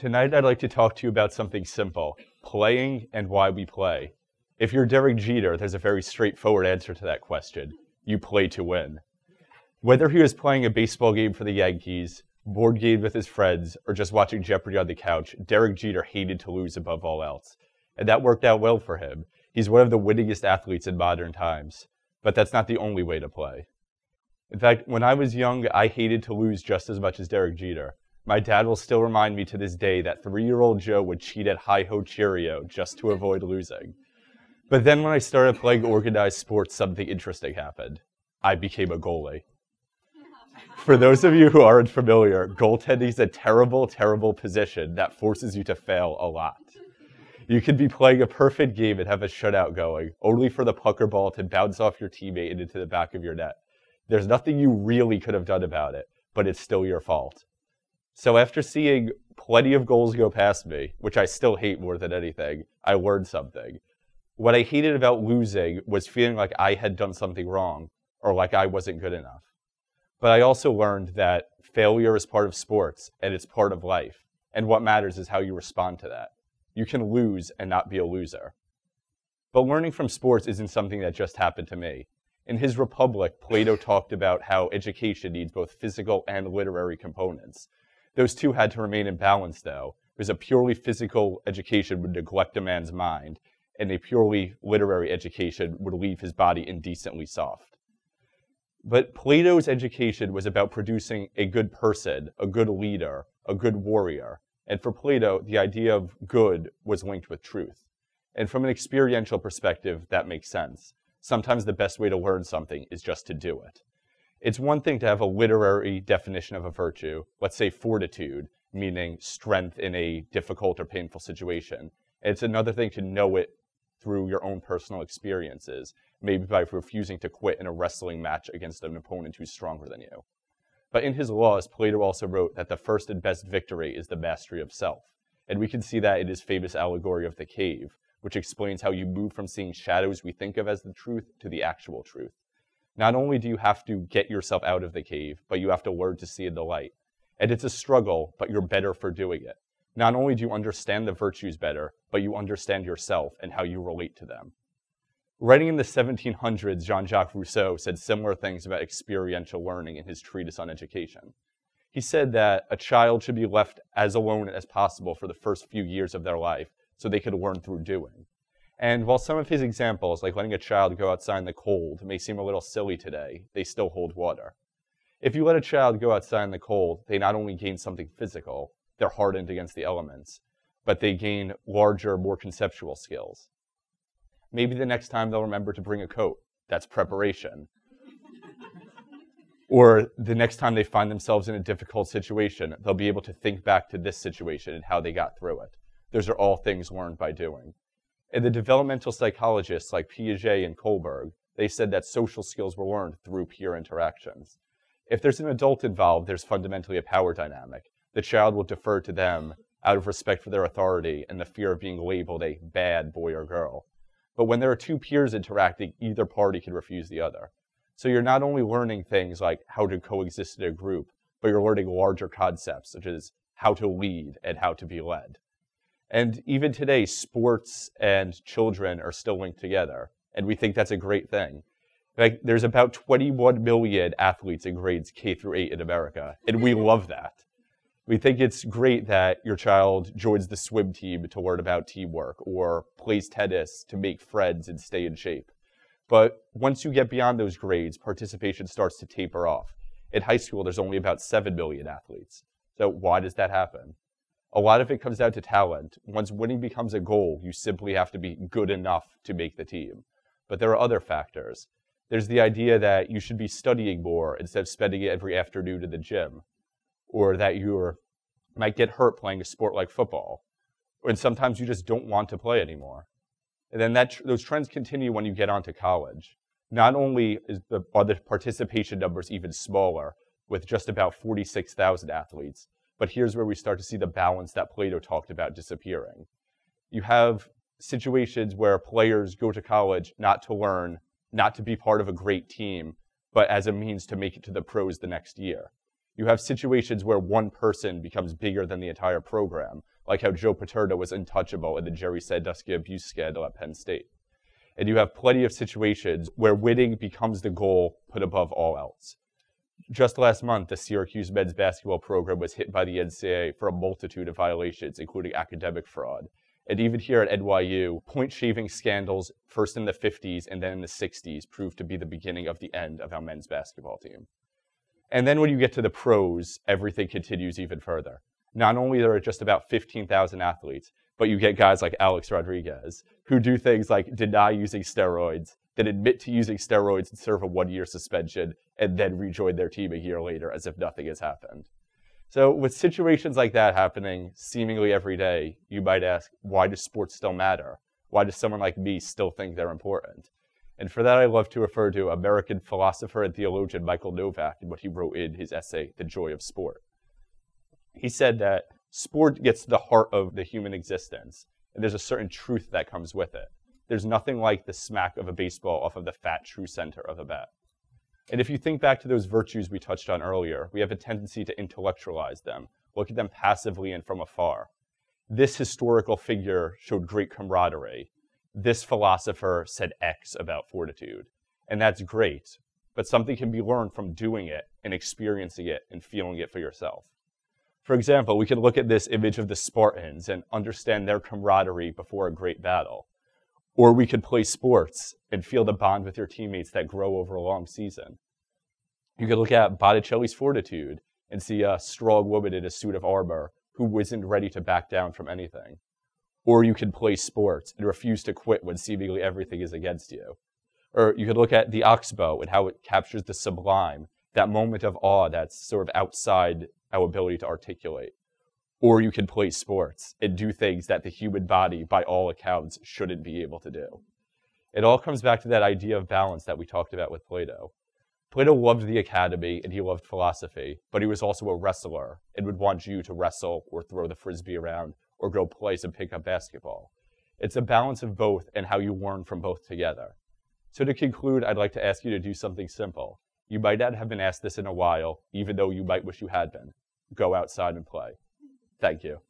Tonight, I'd like to talk to you about something simple playing and why we play. If you're Derek Jeter, there's a very straightforward answer to that question you play to win. Whether he was playing a baseball game for the Yankees, board game with his friends, or just watching Jeopardy on the couch, Derek Jeter hated to lose above all else. And that worked out well for him. He's one of the winningest athletes in modern times. But that's not the only way to play. In fact, when I was young, I hated to lose just as much as Derek Jeter. My dad will still remind me to this day that three year old Joe would cheat at Hi Ho Cherry-O just to avoid losing. But then when I started playing organized sports, something interesting happened. I became a goalie. For those of you who aren't familiar, goaltending is a terrible, terrible position that forces you to fail a lot. You could be playing a perfect game and have a shutout going, only for the puck or ball to bounce off your teammate and into the back of your net. There's nothing you really could have done about it, but it's still your fault. So after seeing plenty of goals go past me, which I still hate more than anything, I learned something. What I hated about losing was feeling like I had done something wrong or like I wasn't good enough. But I also learned that failure is part of sports and it's part of life. And what matters is how you respond to that. You can lose and not be a loser. But learning from sports isn't something that just happened to me. In his Republic, Plato talked about how education needs both physical and literary components. Those two had to remain in balance, though, because a purely physical education would neglect a man's mind, and a purely literary education would leave his body indecently soft. But Plato's education was about producing a good person, a good leader, a good warrior. And for Plato, the idea of good was linked with truth. And from an experiential perspective, that makes sense. Sometimes the best way to learn something is just to do it. It's one thing to have a literary definition of a virtue, let's say fortitude, meaning strength in a difficult or painful situation. It's another thing to know it through your own personal experiences, maybe by refusing to quit in a wrestling match against an opponent who's stronger than you. But in his laws, Plato also wrote that the first and best victory is the mastery of self. And we can see that in his famous allegory of the cave, which explains how you move from seeing shadows we think of as the truth to the actual truth. Not only do you have to get yourself out of the cave, but you have to learn to see the light. And it's a struggle, but you're better for doing it. Not only do you understand the virtues better, but you understand yourself and how you relate to them. Writing in the 1700s, Jean Jacques Rousseau said similar things about experiential learning in his treatise on education. He said that a child should be left as alone as possible for the first few years of their life so they could learn through doing. And while some of his examples, like letting a child go outside in the cold, may seem a little silly today, they still hold water. If you let a child go outside in the cold, they not only gain something physical, they're hardened against the elements, but they gain larger, more conceptual skills. Maybe the next time they'll remember to bring a coat. That's preparation. or the next time they find themselves in a difficult situation, they'll be able to think back to this situation and how they got through it. Those are all things learned by doing. And the developmental psychologists like Piaget and Kohlberg, they said that social skills were learned through peer interactions. If there's an adult involved, there's fundamentally a power dynamic. The child will defer to them out of respect for their authority and the fear of being labeled a bad boy or girl. But when there are two peers interacting, either party can refuse the other. So you're not only learning things like how to coexist in a group, but you're learning larger concepts such as how to lead and how to be led. And even today, sports and children are still linked together. And we think that's a great thing. Like, there's about 21 million athletes in grades K through 8 in America, and we love that. We think it's great that your child joins the swim team to learn about teamwork or plays tennis to make friends and stay in shape. But once you get beyond those grades, participation starts to taper off. In high school, there's only about 7 million athletes. So, why does that happen? A lot of it comes down to talent. Once winning becomes a goal, you simply have to be good enough to make the team. But there are other factors. There's the idea that you should be studying more instead of spending every afternoon in the gym, or that you might get hurt playing a sport like football, and sometimes you just don't want to play anymore. And then that, those trends continue when you get onto college. Not only is the, are the participation numbers even smaller, with just about 46,000 athletes, but here's where we start to see the balance that Plato talked about disappearing. You have situations where players go to college not to learn, not to be part of a great team, but as a means to make it to the pros the next year. You have situations where one person becomes bigger than the entire program, like how Joe Paterno was untouchable in the Jerry Sandusky abuse scandal at Penn State. And you have plenty of situations where winning becomes the goal put above all else. Just last month, the Syracuse men's basketball program was hit by the NCAA for a multitude of violations, including academic fraud. And even here at NYU, point shaving scandals, first in the 50s and then in the 60s, proved to be the beginning of the end of our men's basketball team. And then when you get to the pros, everything continues even further. Not only are there just about 15,000 athletes, but you get guys like Alex Rodriguez who do things like deny using steroids, then admit to using steroids and serve a one year suspension, and then rejoin their team a year later as if nothing has happened. So, with situations like that happening seemingly every day, you might ask, why does sports still matter? Why does someone like me still think they're important? And for that, I love to refer to American philosopher and theologian Michael Novak and what he wrote in his essay, The Joy of Sport. He said that sport gets to the heart of the human existence, and there's a certain truth that comes with it. There's nothing like the smack of a baseball off of the fat true center of a bat. And if you think back to those virtues we touched on earlier, we have a tendency to intellectualize them, look at them passively and from afar. This historical figure showed great camaraderie. This philosopher said X about fortitude. And that's great, but something can be learned from doing it and experiencing it and feeling it for yourself. For example, we can look at this image of the Spartans and understand their camaraderie before a great battle. Or we could play sports and feel the bond with your teammates that grow over a long season. You could look at Botticelli's fortitude and see a strong woman in a suit of armor who wasn't ready to back down from anything. Or you could play sports and refuse to quit when seemingly everything is against you. Or you could look at the oxbow and how it captures the sublime, that moment of awe that's sort of outside our ability to articulate or you can play sports and do things that the human body, by all accounts, shouldn't be able to do. It all comes back to that idea of balance that we talked about with Plato. Plato loved the academy and he loved philosophy, but he was also a wrestler and would want you to wrestle or throw the frisbee around or go play some pickup basketball. It's a balance of both and how you learn from both together. So to conclude, I'd like to ask you to do something simple. You might not have been asked this in a while, even though you might wish you had been. Go outside and play. Thank you.